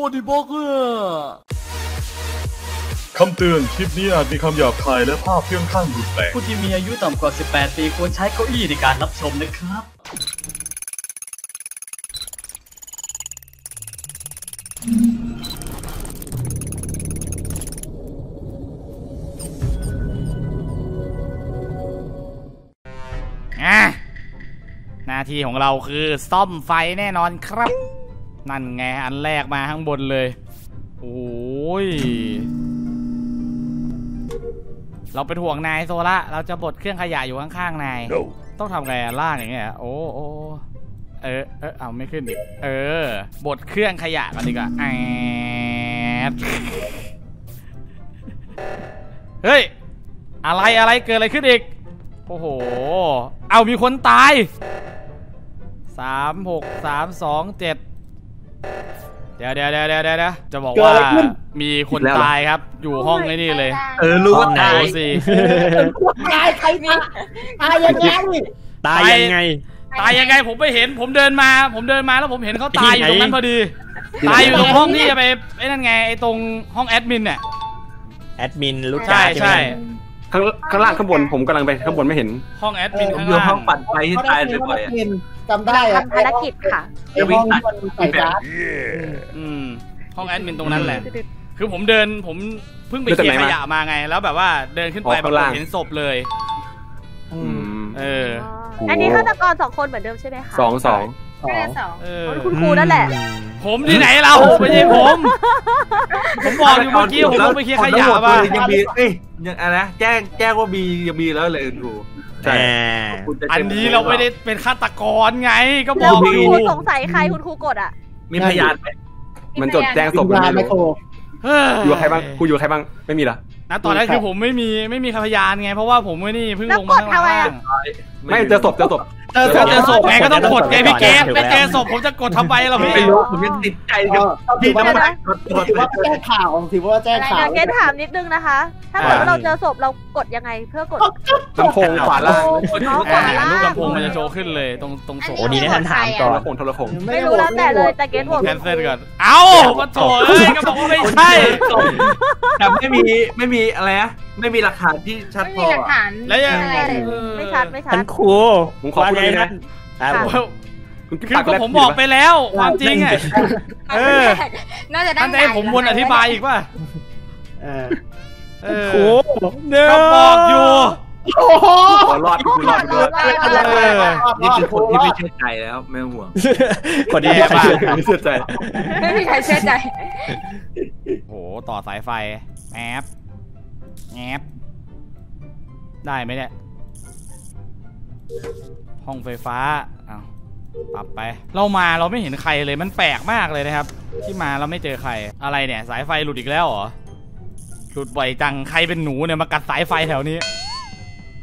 ฟอร์ดิบอกเกอร์คำเตือน คลิปนี้อาจมีคำหยาบคายและภาพเพื่องข้างรุนแรงผู้ที่มีอายุต่ำกว่า 18 ปีควรใช้เก้าอี้ในการรับชมนะครับ อะหน้าที่ของเราคือซ่อมไฟแน่นอนครับ นั่นไงอันแรกมาข้างบนเลย โอ้ย เราเป็นห่วงนายโซละเราจะบดเครื่องขยะอยู่ข้างๆนายต้องทำไงอะล่างอย่างเงี้ยเหรอโอ้โอ้เออเออเอาไม่ขึ้นดิเออบดเครื่องขยะก่อนดีกว่าแอดเฮ้ย อะไรอะไรเกิดอะไรขึ้นอีก โอ้โห เอามีคนตายสามหกสามสองเจ็ด เดี๋ยวเดี๋ยวเดี๋ยวเดี๋ยวเดี๋ยวจะบอกว่ามีคนตายครับ อยู่ห้องไอ้นี่เลย เออรู้ว่าห้องไหนตายสิตายใครตายตายยังไงตายยังไง ตายยังไงผมไม่เห็น ผมเดินมา ผมเดินมาแล้วผมเห็นเขาตายอยู่ตรงนั้นพอดี ตายอยู่ตรงห้องที่จะไปไอ้นั่นไงไอ้ตรงห้องแอดมินเนี่ยแอดมินรู้จัใช่กใช่ไหมใช่ข้างข้างล่างข้างบนผมกำลังไปข้างบนไม่เห็น ห้องแอดมินผมข้างอยู่ล่าห้องงปั่นไฟที่ตายบ่อยๆอะ จำได้อะทำภารกิจค่ะไอ้ห้องที่มันใส่การ์ดอืมห้องแอดมินตรงนั้นแหละ คือผมเดินผมเพิ่งไปเดินเคจากลียไหนร์ขมายะมาไง แล้วแบบว่าเดินขึ้นไปอ๋อปราข้างกฏล่างเห็นศพเลยอืมเออ อันนี้ฆาตกรสองคนเหมือนเดิมใช่ไหมคะสองสองสองเออคุณครูนั่นแหละ ผมที่ไหนเราไม่ใช่ผม ผมบอกอยู่เมื่อกี้ผมลงไปเคลียร์ขยะมายังมีเอ้ยยังอะไรนะแจ้งแจ้งว่ามียังมีแล้วเลยครู ใช่แหมคุณจะอันนี้เราไม่ได้เป็นฆาตกรไง ก็บแล้อวกคุณอยู่ครูสงสัยใครคุณครูกดอะมีพยานไหมมันจดแจ้งศวิพญมันญาณไม่ไมโครรู้เฮ้ยอยู่กับใครบ้างกูอยู่กับใครบ้างไม่มีละนะตอนนั้นคือผมไม่มีไม่มีพยานไง เพราะว่าผมไม่นี่เพิ่งแล้วลงมาข้างกดทำไมล่าอะงไม่เจอศพเจอศพ เจอก็เจอศพไงก็ต้องกดไงพี่เกมไปเจอศพผมจะกดทำไมล่ะพี่ไม่รู้ผมยังติดใจกับถืพี่อว่าน้ำมันกดกดถือว่าแจ้งข่าวถือว่าแจ้งข่าวเกณฑ์ถามนิดนึงนะคะ ถ้าเกิดว่าเราเจอศพเรากดยังไงเพื่อกดลำโพงขวาล่างอ๋อกอ่าดล่างลูกลำโพงมันจะโชว์ขึ้นเลยตรงตรงศพโอ้นี่ได้ทันถามโทก่อรนโขงโทรโขงไม่รู้แล้วแต่เลยแต่เกณฑ์บอกแคนเซิลก่อนเอ้ามาโถเอ้ยก็บอกว่าไม่ใช่แต่ไม่มีไม่มีอะไรนะ ไม่มีหลักฐานที่ชัดพออะแล้วยังไม่ชัดไม่ชัท่าดนครูผมขอพูดว่าเลยไงนะอะค่ะคุณกิ๊บคือปากก็แรกผมบอกไปแล้ว ความจริงอะเออน่าจะได้ท่านจะให้ผมวนอธิบายอีกป่ะเออเออครูเด้อก็บอกอยู่โอ้โหขอรอดคุณรอดคุณรอดเออ นี่คือคนที่ไม่เชื่อใจแล้วไม่ต้องห่วงคนนี้แย่ใครมากเชื่อไม่เชื่อใจไม่มีใครเชื่อใจ โห ต่อสายไฟแอป แอปได้ไหมเนี่ย ห้องไฟฟ้าเอาปรับไป เรามาเราไม่เห็นใครเลยมันแปลกมากเลยนะครับ ที่มาเราไม่เจอใคร อะไรเนี่ย สายไฟหลุดอีกแล้วเหรอ หลุดบ่อยจัง ใครเป็นหนูเนี่ยมากัดสายไฟแถวนี้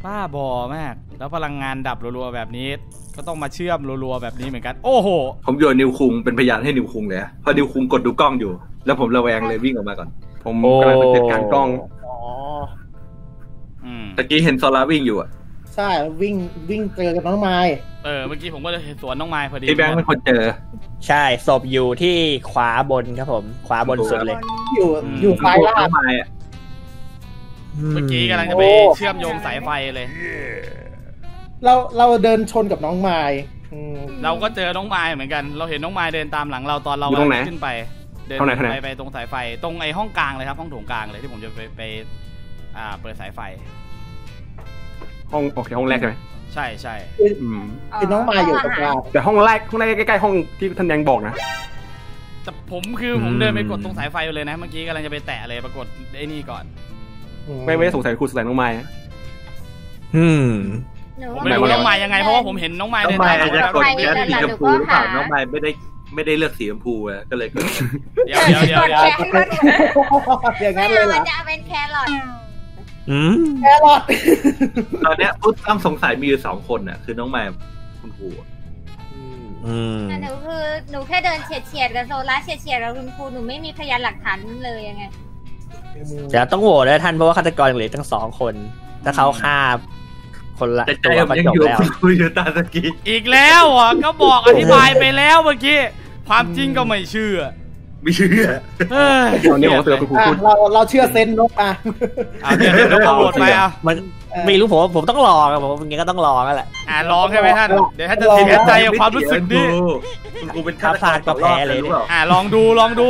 บ้าบอมาก แล้วพลังงานดับรัวๆแบบนี้ ก็ต้องมาเชื่อมรัวๆแบบนี้เหมือนกัน โอ้โห ผมโยนนิวคุงเป็นพยานให้นิวคุงเลยอะเพอนิวคุงกดดูกล้องอยู่ แล้วผมระแวงเลยวิ่งออกมาก่อน ผมกำลังไปจัดการกล้อง อ๋ออืมตะกี้เห็นโซลาวิ่งอยู่อะใช่วิ่งวิ่งเจอกับน้องไม้เออเมื่อกี้ผมก็เลยเห็นสวนน้องไม้พอดีพี่แบงค์เป็นคนเจอ ใช่ศพอยู่ที่ขวาบนครับผม ขวาบนสุดเลย อยู่อยู่ไฟล่างน้องไม้อะเมื่อกี้กำลังจะไปโอ้เชื่อมโยงสายไฟเลย เราเราเดินชนกับน้องไม้อืมเราก็เจอน้องไม้เหมือนกัน เราเห็นน้องไม้เดินตามหลังเราตอนเราอยู่ตรงไหนขึ้นไป เดินตรงไหนตรงไหนไปไปตรงสายไฟตรงไอ้ห้องกลางเลยครับห้องโถงกลางเลยที่ผมจะไปไปอ่าเปิดสายไฟ ห้องโอเคห้องแรกใช่ไหมใช่ใช่อืมคือน้องไม้อยู่กับเราแต่ห้องแรกห้องแรกใกล้ๆห้องที่ท่านแดงบอกนะ แต่ผมคือผมอืมเดินไปกดตรงสายไฟเลยนะเมื่อกี้กำลังจะไปแตะเลยปรากฏไอ้นี่ก่อน ไม่ไม่ได้สงสัยครูสงสัยน้องไม้อืมหนูผมว่าไม่รู้น้องไม้ยังไงเพราะว่าผมเห็นน้องไม้น้อเดิงนไม้ตามหลัอาจงจะเรากดแก๊สสีชมพูหรือเปล่าน้องไม้ไม่ได้ ไม่ได้เลือกสีชมพูอะก็เลยกดเดี๋ยวเดี๋ยวเดี๋ยวเดี๋ยวอย่างนั้นไม่เลยเหรมัอนจะเป็นแครอทอืมแครอทตอนเนี้ยผู้ต้องสงสัยมีอยู่สองคนอะคือน้องไม้คุณครูอะอืมแต่หนูคือหนูแค่เดินเฉียดเฉียดๆกับโซล่าเฉียดเฉียดๆกับคุณครูหนูไม่มีพยานหลักฐานเลยยังไงจะต้องโหวตเลยท่านเพราะว่าฆาตกรเหลือทั้งสองคน ถ้าเขาฆ่าคนละแต่ใจตัวผมก็ยังจบอยู่แล้ว คุณครูอยู่ตาสกีอีกแล้วอะก็บอกอธิบายไปแล้วเมื่อกี้ ความจริงก็ไม่เชื่อ ไม่เชื่อเฮ้ยตอนนี้ผมก็เตือนคุณครูอะพูดเราเราเชื่อเซนนกอะเอาเดี๋ยวเดี๋ยวเราโหวตไปอะมันไม่รู้ผมว่าผมต้องรอครับผมยังไงก็ต้องรอนั่นแหละอะลองใช่ไหมท่านเดี๋ยวท่านจะเสียใจกับความรู้สึกนี้คุณครูเป็นถ้าพลาดก็แพ้เลยรู้เปล่าอะลองดูลองดู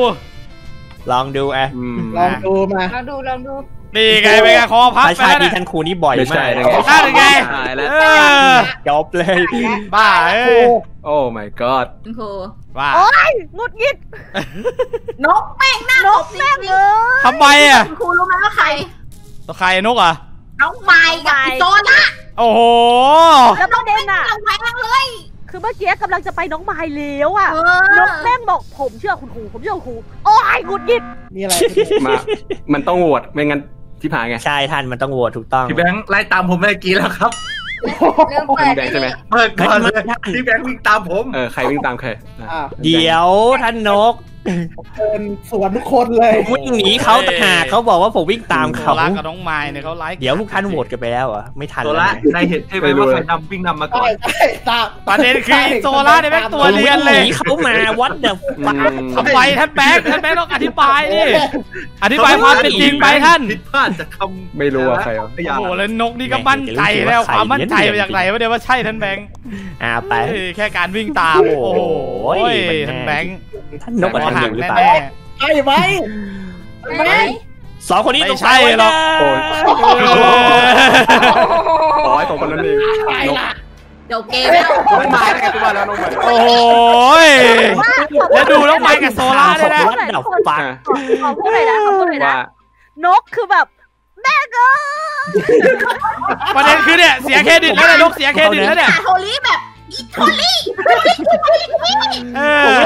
ลองดูอะอืมลองดูมาลองดูลองดูนี่ไงเป็นไงคอพับถ้าไปชาแล้วดีเนี่ยท่านครูนี่บ่อยไม่มาใช่กนะนั่นไงตายแล้วเออจบเลยบ้าเอ้ย โอ้ my god คุณครูว่าโอ๊ยหงุดหงิดนกแม่งหน้านกแม่งเลยทำไมอะคุณครูรู้ไหมว่าใครตัวใครนกอะน้องไม้กับไอ้โซล่าโอ้โหแล้วประเด็นอะเราแพ้เลยคือเมื่อกี้กำลังจะไปน้องไม้แล้วอะเอนกแม่งบอกผมเชื่อคุณครูผมเชื่อคุณครูโอ้ยหงุดหงิดมีอะไรมามันต้องโหวตไม่งั้นที่ผ่านไงใช่ท่านมันต้องโหวตถูกต้องพี่แบงค์ไล่ตามผมเมื่อกี้แล้วครับ เริ่มเปิดแดงใช่ไหมเปิดก่อนเลยไม่ไม่พี่แบงค์วิ่งตามผม เออ ใครวิ่งตามใครอะอะเดี๋ยวท่านนก เดินสวนทุกคนเลยวิ่งหนีเขาต่างหากเขาบอกว่าผมวิ่งตามโซเขาล่ากับน้องไม้เนี่ยเขาไลค์เดี๋ยวพวกท่านโหวตกันไปแล้วเหรอไม่ทันตัวแล้วละนะนายเห็นใช่ไหมว่าใครนำวิ่งนำมาก่อใช่นใช่ตามประเด็นคือไอ้โซล่าเนี่ยแม่งตัวผมเรีวิ่ยนงหเลยนีเขามาวัดเดอะอืฟักมทำไมท่านแบงค์ท่านแบงค์ต้องอธิบายดิอธิบายความเป็นจริงไปท่านผิดพลาดจากคำไม่รู้ว่าใครอะพยาโอ้นโหแล้วนกนี่ก็มั่นใจแล้วความมั่นใจมาจากไหนวะเดี๋ยวว่าใช่ท่านแบงค์อ่าไปเฮ้ยแค่การวิ่งตามโอ้โหโอ้ยท่านแบงค์ท่านนกกับท่านหัอกยู่หรือเปล่าแน่ใช่ไหมไหนสองคนนี้ไม่ต้องใช่หรอกโอ้ยๆขอให้ตรงคนนั้นเองใช่ละเดี๋ยวเกมแล้วน้องไม้ได้ไงกูมาแล้วน้องไม้โอ้โหยแล้วดูน้องไม้กับโซล่าด้วยนะวัดเดอะฟักอะขอพูดเลยนะขอพูดเลยนะว่านกคือแบบแม่เกอประเด็นคือเนี่ยเสียเครดิตแล้วเนี่ยนกเสียเครดิตแล้วเนี่ยโทลี่แบบ อีโทลี่เออ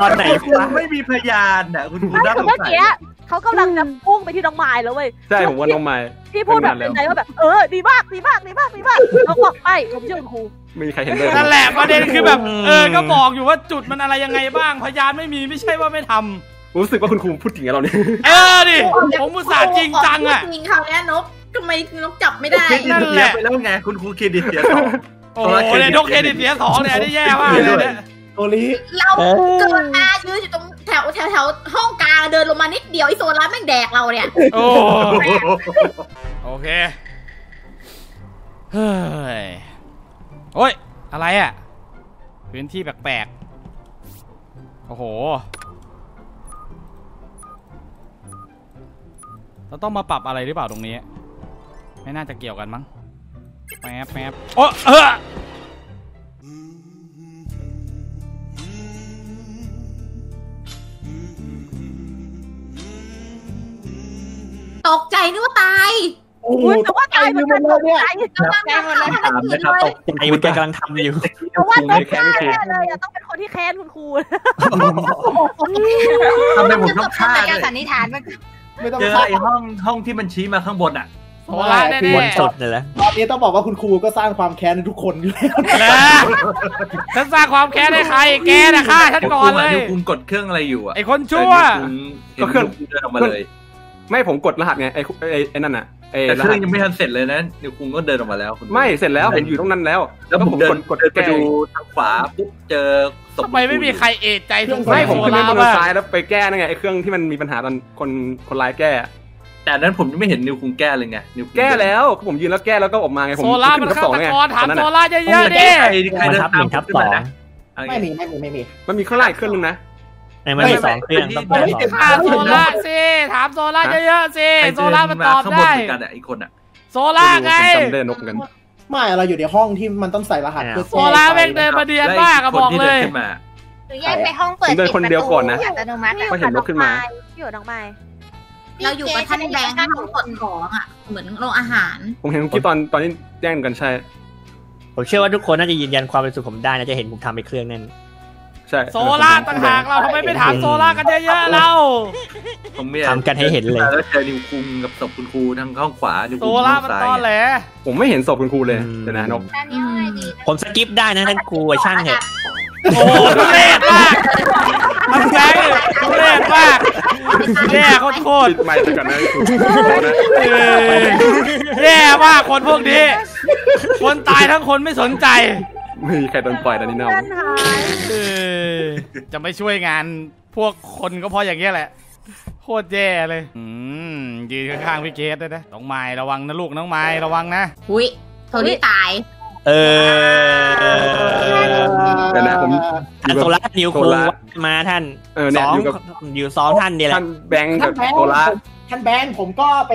ตอนไหนคุณวะไม่มีพยานน่ะคุณครูไม่น่าสแต่งเมื่อสัยกี้เขากำลังจะพุ่งไปที่น้องไม้แล้วเว้ยใช่ผมว่าน้องไม้พี่พูดแบบเป็นงานแล้วในใจว่าแบบเออดีมากดีมากดีมากดีมากเขาบอกไปผมเชื่อคุณครูไม่มีใครเห็นด้วยนั่นแหละประเด็นคือแบบเออก็บอกอยู่ว่าจุดมันอะไรยังไงบ้างพยานไม่มีไม่ใช่ว่าไม่ทำรู้สึกว่าคุณครูพูดถึงเราเนี่ยเออดิผมมุตส่าห์จริงจังอะจริงเขาวเนี้ยนกทำไมนกจับไม่ได้เครดิตนั่นเสีแหยละไปแล้วไงคุณครูเครดิตเสียสอง โอ้โหเนี่ยนกเครดิตเสียสองเนี่ยอันนี่แย่มากเลยเนี่ยโทรีเราเกินมายืนอยู่ตรงแถวแถวแถวห้องกลางเดินลงมานิดเดียวไอโซล่าแม่งแดกเราเนี่ย โอ้โอเคเฮ้ยโอ้ยอะไรอะพื้นที่แปลกๆโอ้โหเราต้องมาปรับอะไรหรือเปล่าตรงนี้ ไม่น่าจะเกี่ยวกันมั้ง แป๊บแป๊บโอ้เออตกใจนึกว่าตายโอ้โหอุ๊ยแต่ว่าตายเหมือนกันเลยเนี่ยตายกำลังจะฆ่าทันถามทีนะครับเลตยกไอ้มันแกกำลังทำอยู่เพราะว่านกแค้ฆ่านไม่ถูกแน่เลยอะต้องเป็นคนที่แค้นคุณครูทำไมผมต้องฆ่าทำไมด้การวยสันนิษฐานมันไม่ต้องเจอฆ่าไอ้ห้องห้องที่มันชี้มาข้างบนอะ โซล่าแน่บนๆสุดเลยแหละตอนนี้ต้องบอกว่าคุณครูก็สร้างความแค้นให้ทุกคนอยู่แล้วแล้วฉันสร้างความแค้นให้ใครแกน่ะฆ่าฉันก่อนเลยนิวคุงกดเครื่องอะไรอยู่อะไอ้คนชั่วก็เครื่องเดินออกมาเลย ไม่ผมกดรหัสไงไอ้ไอ้ไอ้นั่นน่ะไอ้แต่รเครื่หัอสงยังไม่ทันเสร็จเลยนะนิวคุงก็เดินออกมาแล้วคุณไม่เสร็จแล้วผมอยู่ตรงนั้นแล้ว แล้วผมกเดินดกดเดินไปแก้ดูทางขวาปุ๊บเจอศพทำไมไม่มีใครเอะใจสงสัไม่ยผมโซขึ้นไปล่าบนบ้างซ้ายแล้วไปแก้นั่นไงไอ้เครื่องที่มันมีปัญหาตอนคนคนร้ายแก้ แต่นั้นผมยังไม่เห็นนิวคุงแก้เลยไงนิวคุงแก้แล้วผมยืนแล้วแก้แล้วก็ออกมาไงผมโซล่าขึ้มันนทับฆาสองตไงกรถามอันนั้นโซน่ะล่าเยอะๆดิใครใครมันเดินทับหตามนึ่งทับขึ้นสอมางนะไม่มีไม่มีไม่มีมันมีข้างล่างอีกเครื่องนึงนะไอ้มันมีสองเครื่องต้องเปิดสองฆ่าโซล่าสิถามโซล่าเยอะๆสิใครโซเดินล่ามันมาตอบข้างบนได้เหมือนกันอะอีกคนอะโซล่าไงผมจำได้นกเหมือนกันไม่เราอยู่ในห้องที่มันต้องใส่รหัสเพื่อโซล่าแม่งเดินมาเดียนมากอะบอกเลยขึ้นมาหรือแยกไปห้องเปิดผมเดินคนเดียวก่อนนะปิดประตูอัตโนมัติอะก็เห็นนกขึ้นมาอยู่น้องไม้ เราอยู่กับท่านแบงค์ห้องกดของอะ เหมือนโรงอาหาร ผมเห็นคลิปตอนตอนนี้แย่งกันใช่ ผมเชื่อว่าทุกคนน่าจะยืนยันความเป็นสุขผมได้นะจะเห็นผมทำไปเครื่องนั่นใช่โซล่าต่างหากเราทำไมไม่ถามโซล่ากันเยอะๆเราผมไม่ทำกันให้เห็นเลยแล้วเจอนิวคุงกับศพคุณครูทางห้องขวานิวโซคุงล่าห้องมันซ้ายตอนแหลผมไม่เห็นศพคุณครูเลยอืมเดี๋ยวนะนกด้านนี้ห้องอะไรดีนะผมสกิปได้นะท่านครูอะช่างเถอะโอ้โหทุเรศมาก มันแบงค์ทุเรศมากแย่โคตรปิดไมค์ไปก่อนนะคุณนะๆเออแย่มากคนพวกนี้ คนตายทั้งคนไม่สนใจไม่มีใครโดนปล่อยตอนนี้เนาเพื่อนหายเออจะไม่ช่วยงานพพวกคนก็เพราะอย่างเงี้ยแหละ โคตรแย่เลย อืมยืนข้างๆพี่เกดด้วยนะน้องไม้ระวังนะลูกน้องไม้ระวังนะ อุ้ยโทนี่ตาย เออเดี๋ยวนะผมท่านโซล่านิวคูมาท่านเออสเนี่ยองอยู่กับอยู่สองท่านนี่แหละท่านแบงค์ท่ากับนแบงค์โซล่าท่านแบงค์ผมก็ไป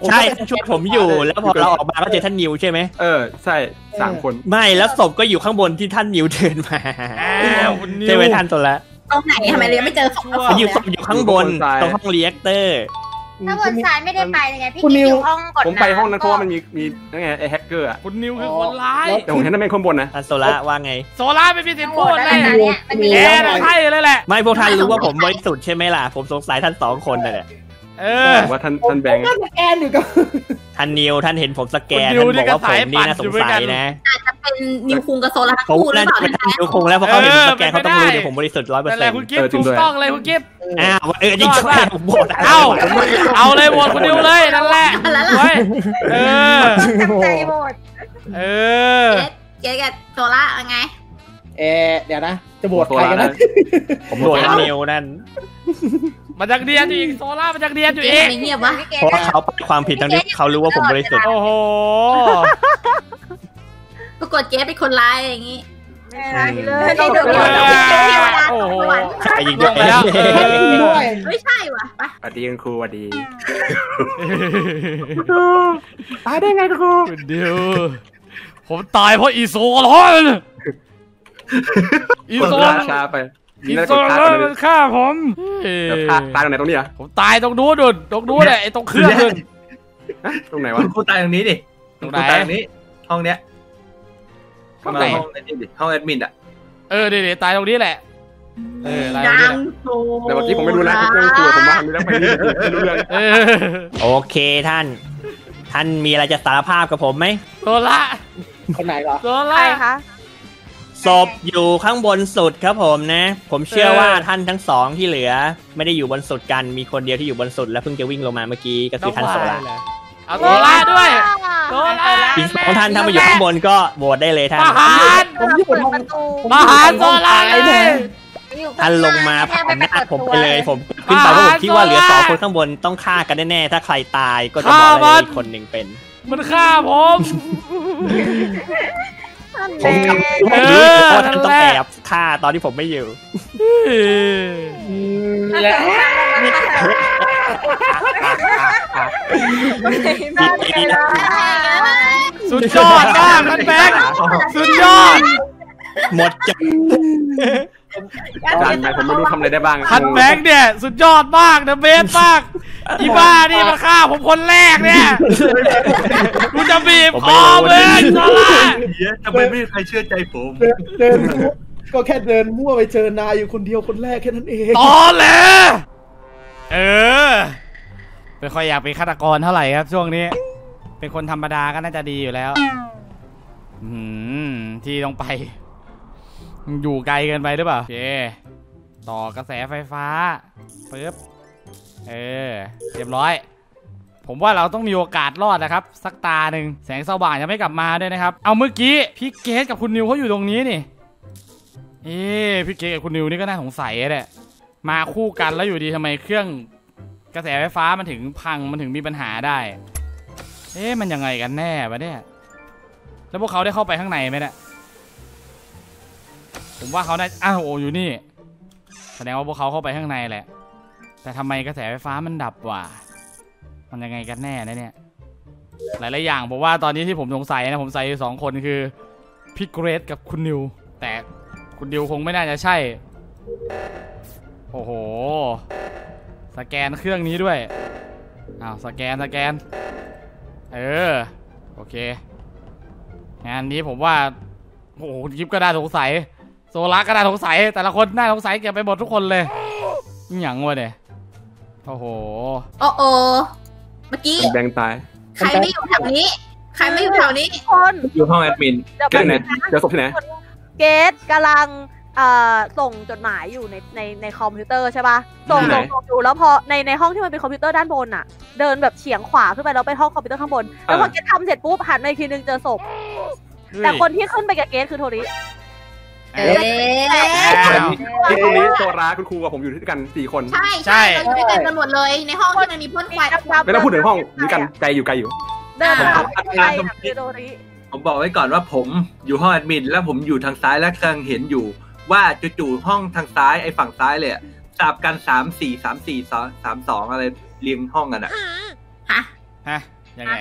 ผมใช่ก็ไปท่านช่วยผมอยู่แล้วพอเราออกมาก็เจอท่านนิวใช่ไหมเออใช่สามคนไม่แล้วศพก็อยู่ข้างบนที่ท่านนิวเดินมาอ้าวคุณนิวใช่ไหมท่านโซล่าตรงไหนทำไมเรายังไม่เจอศพเราอยู่ศพอยู่ข้างบนตรงห้องเรียกเตอร์ ถ้าบนซ้ายไม่ได้ไปยังไงพี่คุณกิ๊นิกวอยู่ห้องกดผมไปห้องนั้นเพราะว่ามันมีมีนั่นไงไอ้แฮกเกอร์อะคุณนิวคือคนร้ายแล้วแต่ผมเห็นนั่นเป็นคนบนนะท่านโซล่าว่าไง โซล่าไม่มีสิทธิ์โหพูวดตเลแล้วยนะเนี่ยมันมีแกแล้วน่ะใช่เลยแหละ ไม่พวกท่านรู้ว่าผมบริสุทธิ์ใช่ไหมล่ะ ผมสงสัยท่านสองคนน่ะเนี่ย เออผมว่าท่านผมท่านแบงค์ก็สแกนอยู่กับท่านนิวท่านเห็นผมสแกนคุณนิท่าวนนี่บอกว่าก็ผมสายนี่น่าปั่นสอยู่งเหมือนสักัยนนะอาจจะเป็นนิวคุงกับโซลาร์ผมคู่หรือน่าเปจะล่าเป็นนะท่านนิวคงแล้วเพราะเขาเห็นผมสแกนเออเขาต้องรู้เป็นไปได้เดี๋ยวผมบริสุทธิ์ร้อยเปอนั่ร์นแหเซ็นละต์คุณกิฟต์ถูกต้องเลยคุณกิฟต์อ้าวเออจริงยอดใช่มากผมบอกเอ้าเอาเลยโหวตคุณนิวเลยนั่นแหละแล้วล่ะเว้ยเออใจโหวตเออเกดกับโซล่าเอาไงเออเดี๋ยวนะ จะโหวตใครกันนะผมโดนท่านนิวนั่น มันจักเดียนอยู่อีกโซล่ามันจักเดียนอยู่เกอีดกไม่เงียบวะเพราะว่าเขาปฏิความผิดทั้งที่เขารู้ว่าผมบริสุทธิ์โอ้โห ปรากฏเกดเป็นคนร้ายอย่างงี้ใช่เลยไม่ได้ดูโอ้โหใช่ยิงลงไปแล้วเออด้วยไม่ใช่ว่ะไปสวัสดีคุณครูสวัสดีตายได้ไงครูคุณดิวผมตายเพราะอีโซร้อนอีกดโซลาช้าไปอีน่าโซจะกดช้าร้อนไปมันฆ่าผมเอ้ยแล้วพาตายตรงไหนตรงนี้อะผมตายตรงนู้นดุนตรงนู้นแหละไอ้ตรงเครื่องนู่นตรงไหนวะคุณครูตายตรงนี้ดิตรงคุณไหนครูตายตรงนี้ ห้องเนี้ยห้องไหนห้องนี้ดิห้องแอดมินอะเออเดี๋ยวๆตายตรงนี้แหละเออตายตรงดันี้งแหละโซแต่เมื่อกี้ผมไม่รู้นะเรื่องตัวผมว่าไม่ได้ไปนี่ไม่รู้เรื่องเออโอเคท่าน ท่านมีอะไรจะสารภาพกับผมไหมโซล่าคนไหนเหรอโซใครล่าคะ ศพอยู่ข้างบนสุดครับผมนะ ผมเชื่อเออว่าท่านทั้งสองที่เหลือ ไม่ได้อยู่บนสุดกันมีคนเดียวที่อยู่บนสุด และเพิ่งจะวิ่งลงมาเมื่อกี้ก็คือท่านโซล่าเอาโซล่าด้วยโซล่าอีกสองท่านถ้ามาอยู่ข้างบนก็โหวตได้เลยท่านทหารผมอยู่บนห้องประตูทหารโซล่าเลยท่านลงมาผ่านหน้าผมไปเลย ผมขึ้นไปเพราะผมคิดว่าเหลือสองคนข้างบนต้องฆ่ากันแน่ๆถ้าใครตายก็จะบอกเลยว่าอีกคนหนึ่งเป็น มันฆ่าผม ผมจำเอรู้อเพราะท่านต้องนั่นแหแอละบฆ่าตอนที่ผมไม่อยู่เออและสุดยอดมากท่านแบงค์สุดยอดหมดจด จานไหนผมไม่รู้ทำอะไรได้บ้างท่านแบงค์เนี่ย สุดยอดมากนะเบสมากอีบ้านี่มันฆ่าผมคนแรกเนี่ยกูจะบีบคอเลยโซล่าเหี้ยทำไมไม่มีใครเชื่อใจผมเดินเดินมั่วก็แค่เดินมั่วไปเจอนายอยู่คนเดียวคนแรกแค่นั้นเองตอแหลเออไม่ค่อยอยากเป็นฆาตกรเท่าไหร่ครับ ช่วงนี้ เป็นคนธรรมดาก็น่าจะดีอยู่แล้วอืมที่ต้องไป อยู่ไกลเกินไปหรือเปล่าโอเคต่อกระแสไฟฟ้าปึ๊บเออเรียบร้อย ผมว่าเราต้องมีโอกาสรอดนะครับ สักตาหนึ่งแสงสว่างยังไม่กลับมาด้วยนะครับ เอาเมื่อกี้พี่เกสกับคุณนิวเขาอยู่ตรงนี้นี่เอ๊พี่เกสกับคุณนิวนี่ก็น่าสงสัยแหละมาคู่กันแล้วอยู่ดีทำไมเครื่องกระแสไฟฟ้ามันถึงพังมันถึงมีปัญหาได้ เอ๊ะมันยังไงกันแน่วะเนี่ย แล้วพวกเขาได้เข้าไปข้างในไหมเนี่ย ผมว่าเขาได้อ้าวโออยู่นี่ แสดงว่าพวกเขาเข้าไปข้างในแหละ แต่ทำไมกระแสไฟฟ้ามันดับวะมันยังไงกันแน่นะเนี่ย หลายๆอย่างผมว่าตอนนี้ที่ผมสงสัยนะผมใส่สองคนคือพี่เกรซกับคุณนิว แต่คุณนิวคงไม่น่าจะใช่ โอ้โห สแกนเครื่องนี้ด้วยอ้าวสแกนสแกน เออ โอเค งานนี้ผมว่า โอ้โหยิปก็น่าสงสัย โซล่าก็น่าสงสัยแต่ละคนน่าสงสัยเก็บไปหมดทุกคนเลยอหย่างวะเนี่ยโอ้โหโอ้โอเมื่อกี้แบงค์ตาย ใครไม่อยู่แถวนี้ ใครไม่อยู่แถวนี้คนอยู่ห้องแอดมินเดี๋ยวเจอไหนแป๊บนึงนะเจอศพที่ไหนเกตกำลังเอ่อส่งจดหมายอยู่ในในในคอมพิวเตอร์ใช่ปะส่งไหนส่งส่งอยู่แล้วพอในในห้องที่มันเป็นคอมพิวเตอร์ด้านบนอะ เดินแบบเฉียงขวาขึ้นไปแล้วไปห้องคอมพิวเตอร์ข้างบน แล้วพอเกตทำเสร็จปุ๊บหันมาอีกทีนึงเจอศพแต่คนที่ขึ้นไปกับเกตคือโทริ เอ๊ะที่ตรงนี้โซราคุณครูกับผมอยู่ด้วยกันสี่คน ใช่ใช่เราอยู่ด้วยกันกันหมดเลย ในห้องที่มันมีพ่นควายไม่ต้องพูดถึงห้องอยู่กันไกลอยู่ไกลอยู่เดินผมตามผมไปกับเดโดริผมบอกไว้ก่อนว่าผมอยู่ห้องแอดมิน แล้วผมอยู่ทางซ้ายและกำลังเห็นอยู่ ว่าจู่ๆห้องทางซ้ายไอ้ฝั่งซ้ายเลยอะสลับกันสามสี่สามสี่สองสามสองอะไรเรียงห้องกันอะฮะฮะยังไง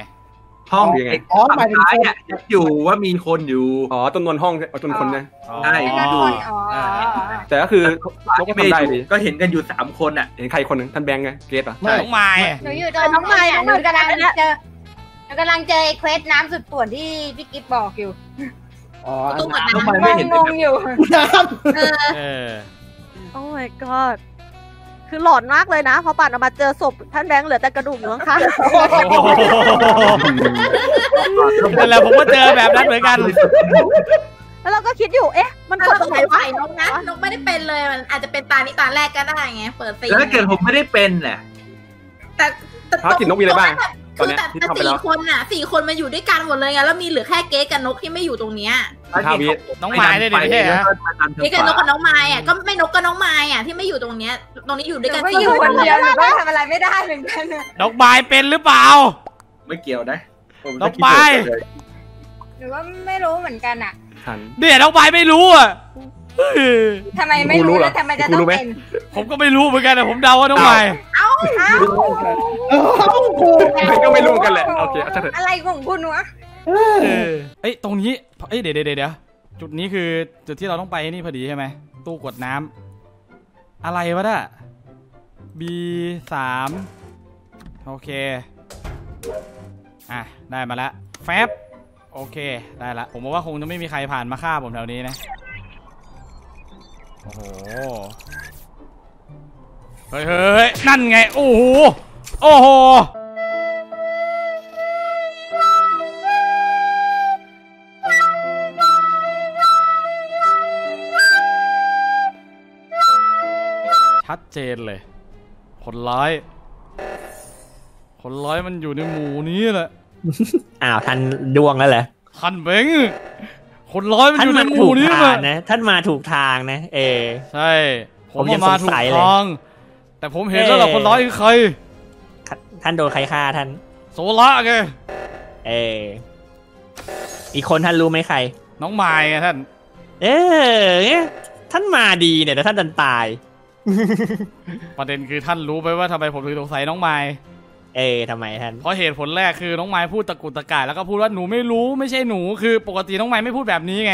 ห้องยังไงไอ้อ๋อหฝั่มายงถึงซ้ายคนอะอยู่ว่ามีคนอยู่อ๋อจำนวนห้องเอาจำนวนคนนะใช่ผมดูอ๋อแต่ก็คือนกก็ไม่ทำได้อยู่ดีก็เห็นกันอยู่สามคนอะเห็นใครคนหนึ่งท่านแบงค์ไงเกรดเหรอไม่น้องไม้หนูอยู่ตรงเนี่ยหนูกำลังเจอหนูกำลังเจอไอ้เควสน้ำสุดป่วนที่พี่กิฟบอกอยู่อ๋อตู้กดทำไมน้ำไม่เห็นงงอยู่น้เออเออ โอ้ my god คือหลอนมากเลยนะ พอปั่นออกมาเจอศพท่านแบงค์เหลือแต่กระดูกอยู่ข้างนั่นแหละผมก็เจอแบบนั้นเหมือนกันๆแล้วเราก็คิดอยู่ เอ๊ะ มันแต่กดเราตต้รองงไหนใส่วะไฟนกนะนกไม่ได้เป็นเลย มันอาจจะเป็นตานี้ตาแรกก็ได้ไง เปิดซีแล้วถ้าเกิดผมไม่ได้เป็นน่ะแต่แต่ภารกิจนกมีอะไรบ้าง ตคือนอเนี้ยแต่ที่แต่ทำไปสี่แล้วคนน่ะสี่คนมาอยู่ด้วยกันหมดเลยไงแล้วมีเหลือแค่เก๊กับนกที่ไม่อยู่ตรงเนี้ยห้าวิน้องไม้ได้ดิไม่ใช่เหรอ เก๊กับนกกับน้องไม้อะก็ไม่นกกับน้องไม้อะที่ไม่อยู่ตรงเนี้ย ตรงนี้อยู่ด้วยกันหนูก็อยู่คนเดียวหนูก็ทำอะไรไม่ได้เหมือนกันน้องไม้เป็นหรือเปล่า ไม่เกี่ยวนะผมน้จะองคิดไปเลยหนูก็ไม่รู้เหมือนกันอะทัน เนี่ยน้องไม้ไม่รู้อะเฮ้ยทำไมไม่รู้แล้วทำไมจะต้องเป็นผมก็ไม่รู้เหมือนกันแต่ผมเดาว่าน้องไม้เอ้าเออโอ้โหก็ไม่รู้เหมือนกันแหละ โอเคเอาเถอะอะไรของคุณวะเอ้ยตรงนี้เอ้ยเดี๋ยวเดี๋ยวเดี๋ยวจุดนี้คือจุดที่เราต้องไปนี่พอดีใช่ไหมตู้กดน้ำอะไรวะน่ะ B สามโอเค อะ ได้มาแล้วแฟบโอเค ได้ละ ผมว่าคงจะไม่มีใครผ่านมาฆ่าผมแถวนี้นะ โอ้โห เฮ้ยเฮ้ยนั่นไง โอ้โห โอ้โห ชัดเจนเลย คนร้าย คนร้ายมันอยู่ในหมู่นี้แหละ อ้าวท่านดวงแล้วเหรอท่านเบงคนร้ายมันท่าอนยู่ในมาหถูมู่กนี้ทาแหละงนะ ท่านมาถูกทางนะ เออใช่ ผมผมยังมาสงถูกสัยเลยทาง แต่ผมเห็นแล้วล่ะเอ๊ะคนร้ายคือใคร ท่านโดนใครฆ่าท่าน โซล่าไงเอออีกคนท่านรู้ไหมใคร น้องไม้ไงท่าน เออเนี่ยท่านมาดีเนี่ยแต่ท่านดันตาย ประเด็นคือท่านรู้ไหมว่าทำไมผมถึงสงสัยน้องไม้เออทำไมท่าน เพราะเหตุผลแรกคือน้องไม้พูดตะกุกตะกายแล้วก็พูดว่าหนูไม่รู้ไม่ใช่หนูคือปกติน้องไม้ไม่พูดแบบนี้ไง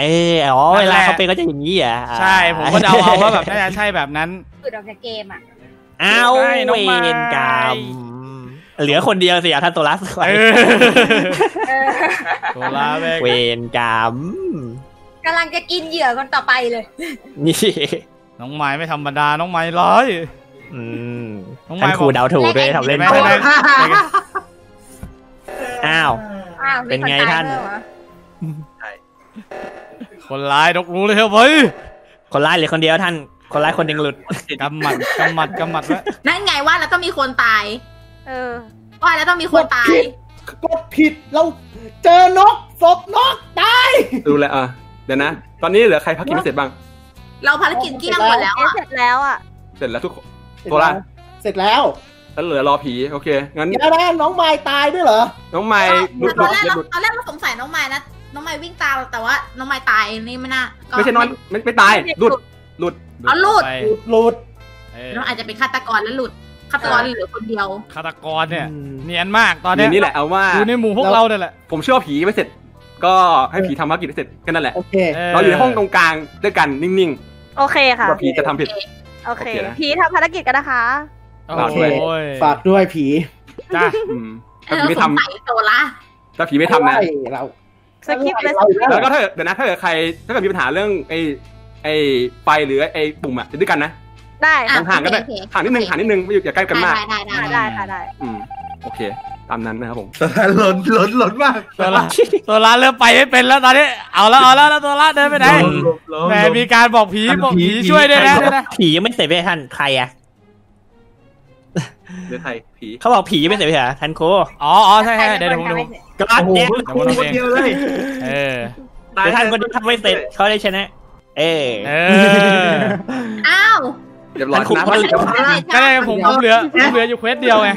เอออ๋อนั่เวนแหลาละเขาเป็นก็จะอย่างนี้เหรอะใช่ผมก็เดาเอาว่าแบบน่าจะใช่แบบนั้นหลุดออกจากเกมอะอ้าวใช่น้องเวไม้รกรรมเหลือคนเดียวสิอะท่านโตลัสไว้เออเออโซล่าแม่งเวรกรรมกำลังจะกินเหยื่อคนต่อไปเลย นี่ น้องไม้ไม่ธรรมดา น้องไม้ร้ายอืมน้องไม้ท่านครูบอกเดาถูกด้วยทำเล่นไม่ไปไม่ไม่อ้าวอ้าวมีเป็นไงคตยท่านด้วยเหรอ คนร้ายนกรู้เลยครับเฮ้ยคนร้ายเหลือคนเดียวท่าน คนร้ายคนหนึ่งหลุดกำหมัดกำหมัดกำหมัดไว้นั่นไงว่าแล้วต้องมีคนตาย เออ ว่าแล้วต้องมีคนตายกดผิดเราเจอนกศพนกตายดูแลวอะเดี๋ยวนะ ตอนนี้เหลือใครพักกินไม่เสร็จบ้าง เราภารกิจเกลี้ยงหมดแล้วเอ๊ะอะเสร็จแล้วอะเสร็จแล้วทุกคนเสร็จโซล่าแล้วเสร็จแล้วแล้วเหลือรอผีโอเคงั้นเดี๋ยวนะน้องไม้ตายด้วยเหรอน้องไม้หลุดหตลุอนดแรกหเราลุดตอนแรกเราสงสัยน้องไม้นะ น้องไม้วิ่งตามแต่ว่า น้องไม้ตายนี่ไม่น่าก็ไม่ใช่น้องไม่ไม่ตายหลุดหลุดอ๋อหลุดไปหลุดเออน้องอาจจะเป็นฆาตกรแล้วหลุดฆาตกรเหลือคนเดียวฆาตกรเนี่ยอืมเนียนมากตอนเดี๋เนี้ยวยนี้แหละเอาว่าอยู่ในหมู่พวกเราเนี่ยแหละผมเชื่อว่าผีไม่เสร็จ ก็ให้ผีทำภารกิจให้เสร็จแค่นั้นแหละโอเคเราอยู่ในห้องตรงกลางด้วยกันนิ่งโอเคๆค่ะว่าผีจะทำผิดโอเคโอเคนะพีทำภารกิจกันนะคะโอ้โอโหเคฝากด้วยผีจ้าอืมเอถ้าอผีไม่สทำงสัยโซล่าถ้าผีไม่ทำนะใช่เรา สคริปต์เลยเราอยู่แล้วแล้วก็ถ้าเกิดเดี๋ยวนะถ้าเกิดใครถ้าเกิดมีปัญหาเรื่องไอ้ไอ้ไฟหรือไอ้ปุ่มอะจะด้วยกันนะ ได้อะค่ะห่างๆกันได้โอเคห่างนิดนึงห่างนิดนึงไม่อย่าใกล้กันมาก ได้ได้ได้ได้ค่ะได้อืมโอเคตามนั้นนะครับผมตอนนั้นหล่นหล่นหล่นมากตัวละตัวละเริ่มไปไม่เป็นแล้วตอนนี้ เอาแล้วเอาแล้วแล้วตัวละเดินไปไหนหลบหลบหลบแหมมีการบอกผีบอกผีช่วยด้วยนะด้วยนะผียังไม่เสร็จเลยท่านใครอะ หรือใครผีเขาบอกผียังไม่เสร็จเลยเหรอท่านครูอ๋ออ๋อใช่ใช่เดี๋ยวเดี๋ยวผมดูก็เนี่ยเดี๋ยวผมดูคนเองเดียวเลยเออเดี๋ยวท่านคนนี้ทำไม่เสร็จเขาได้ชนะ เออเอออ้าวเรียบร้อยท่านคุกนะพ่อเหลือก็เลยผมผมเหลือผมเหลืออยู่เควสเดียวไง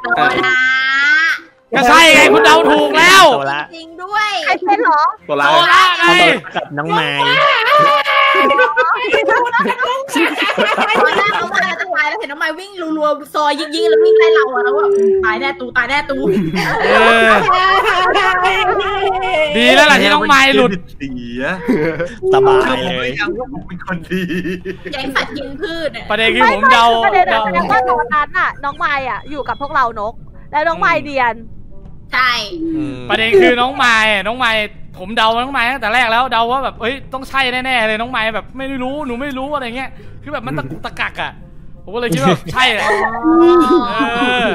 โซล่า ก็ใช่ไงคุณเดาถูกแล้ว โซละจริงด้วยใครเป็นเหรอตัวร้าโซยล่าไงกับน้องไม้ตอนแรกน้องมายจะตายแล้วเห็นน้องมายวิ่งรัวๆซอยยิงๆแล้ววิ่งไล่เราอะแล้วแบบตายแน่ตูตายแน่ตูเออดีแล้วล่ะที่น้องไม้หลุดเสียสบายผมเลก็ยยังว่าผมเป็นคนดีแกงสัตว์กินพืชเนี่ยประเด็นคือผมเดาประเด็นเดาอะแสดงว่าตอนนั้นน่ะ น้องไม้อะอยู่กับพวกเรานก แล้วน้องไม้เดียน ใช่ ประเด็นคือน้องไม้น้องไม้ผมเดาน้องไม้ตั้งแต่แรกแล้วเดาว่าแบบเอ้ยต้องใช่แน่ๆเลยน้องไม้แบบไม่รู้หนูไม่รู้อะไรเงี้ยคือแบบมันตะกุกตะกักอะผมก็เลยคิดว่าใช่แหละเออ